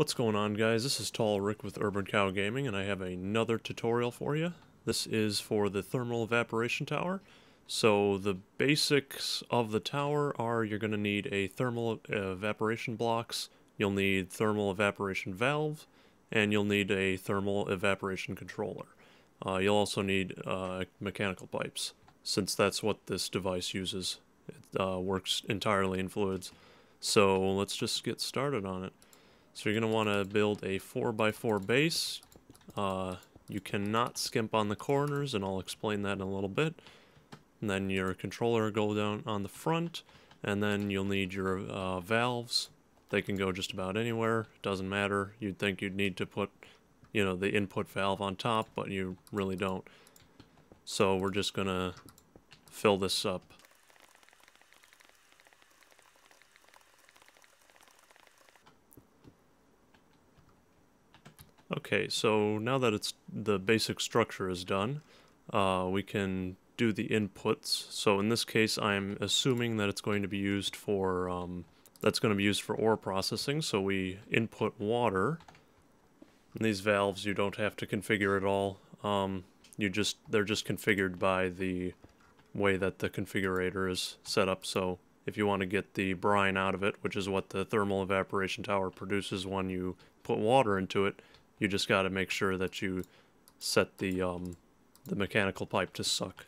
What's going on guys? This is Tall Rick with Urban Cow Gaming and I have another tutorial for you. This is for the thermal evaporation tower. So the basics of the tower are you're going to need a thermal evaporation blocks, you'll need thermal evaporation valve, and you'll need a thermal evaporation controller. Uh, you'll also need uh, mechanical pipes, since that's what this device uses. It uh, works entirely in fluids. So let's just get started on it. So you're going to want to build a 4x4 base. Uh, you cannot skimp on the corners, and I'll explain that in a little bit. And then your controller will go down on the front, and then you'll need your uh, valves. They can go just about anywhere, doesn't matter. You'd think you'd need to put, you know, the input valve on top, but you really don't. So we're just going to fill this up. Okay, so now that it's the basic structure is done, uh, we can do the inputs. So in this case, I'm assuming that it's going to be used for um, that's going to be used for ore processing. So we input water. And these valves, you don't have to configure at all. Um, you just they're just configured by the way that the configurator is set up. So if you want to get the brine out of it, which is what the thermal evaporation tower produces when you put water into it, you just got to make sure that you set the um, the mechanical pipe to suck.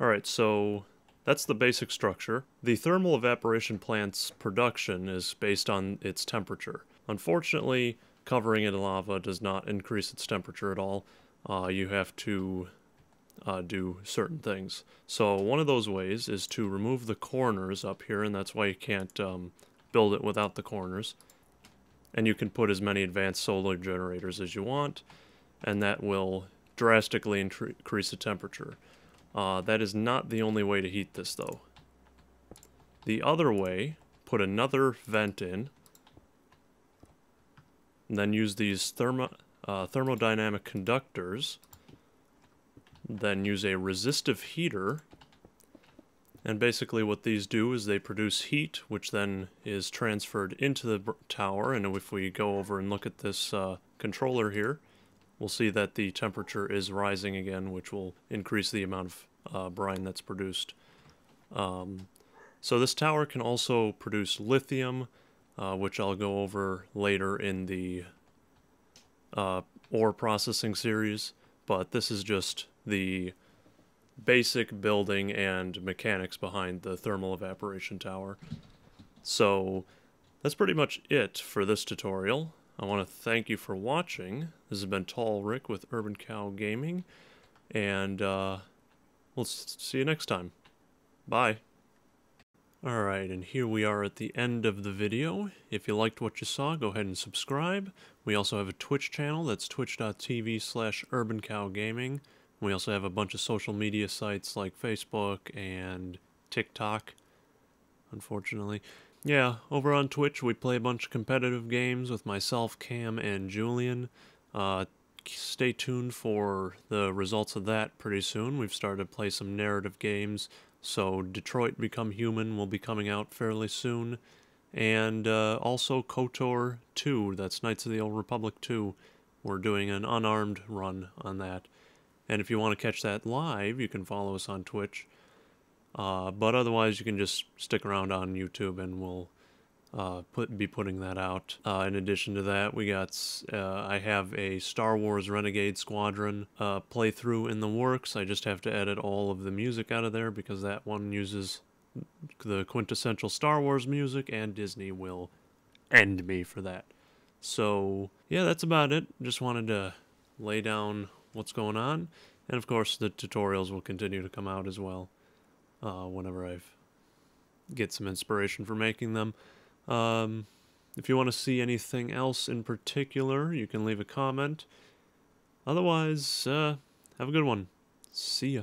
Alright, so that's the basic structure. The thermal evaporation plant's production is based on its temperature. Unfortunately, covering it in lava does not increase its temperature at all. Uh, you have to uh, do certain things. So one of those ways is to remove the corners up here, and that's why you can't um, build it without the corners. And you can put as many advanced solar generators as you want, and that will drastically increase the temperature. Uh, that is not the only way to heat this, though. The other way, put another vent in, and then use these thermo, uh, thermodynamic conductors, then use a resistive heater and basically what these do is they produce heat, which then is transferred into the tower. And if we go over and look at this uh, controller here, we'll see that the temperature is rising again, which will increase the amount of uh, brine that's produced. Um, so this tower can also produce lithium, uh, which I'll go over later in the uh, ore processing series. But this is just the basic building and mechanics behind the thermal evaporation tower. So that's pretty much it for this tutorial. I want to thank you for watching. This has been Tall Rick with Urban Cow Gaming, and uh, we'll see you next time. Bye. Alright, and here we are at the end of the video. If you liked what you saw, go ahead and subscribe. We also have a Twitch channel, that's twitch.tv slash urbancowgaming. We also have a bunch of social media sites like Facebook and TikTok, unfortunately. Yeah, over on Twitch we play a bunch of competitive games with myself, Cam, and Julian. Uh, stay tuned for the results of that pretty soon. We've started to play some narrative games, so Detroit Become Human will be coming out fairly soon. And uh, also KOTOR 2, that's Knights of the Old Republic 2. We're doing an unarmed run on that. And if you want to catch that live, you can follow us on Twitch. Uh, but otherwise, you can just stick around on YouTube and we'll uh, put be putting that out. Uh, in addition to that, we got uh, I have a Star Wars Renegade Squadron uh, playthrough in the works. I just have to edit all of the music out of there because that one uses the quintessential Star Wars music, and Disney will end me for that. So yeah, that's about it. Just wanted to lay down what's going on. And of course, the tutorials will continue to come out as well uh, whenever I get some inspiration for making them. Um, if you want to see anything else in particular, you can leave a comment. Otherwise, uh, have a good one. See ya.